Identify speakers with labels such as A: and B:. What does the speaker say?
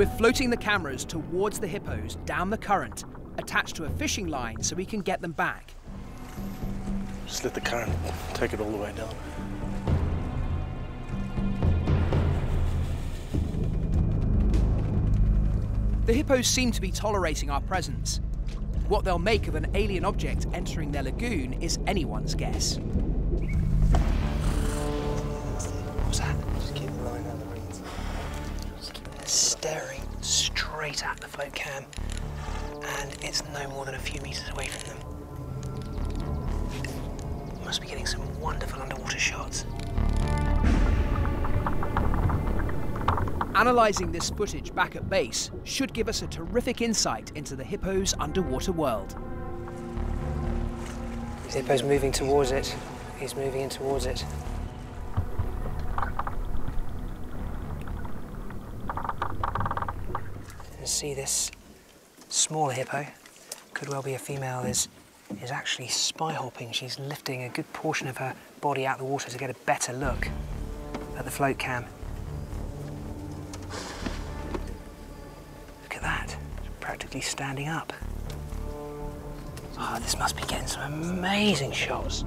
A: We're floating the cameras towards the hippos down the current, attached to a fishing line so we can get them back.
B: Just let the current take it all the way down.
A: The hippos seem to be tolerating our presence. What they'll make of an alien object entering their lagoon is anyone's guess. Staring straight at the float cam, and it's no more than a few meters away from them. Must be getting some wonderful underwater shots. Analysing this footage back at base should give us a terrific insight into the hippo's underwater world.
C: Hippo's moving towards it. He's moving in towards it. See this smaller hippo, could well be a female, is, is actually spy hopping. She's lifting a good portion of her body out of the water to get a better look at the float cam. Look at that, practically standing up. Oh, this must be getting some amazing shots.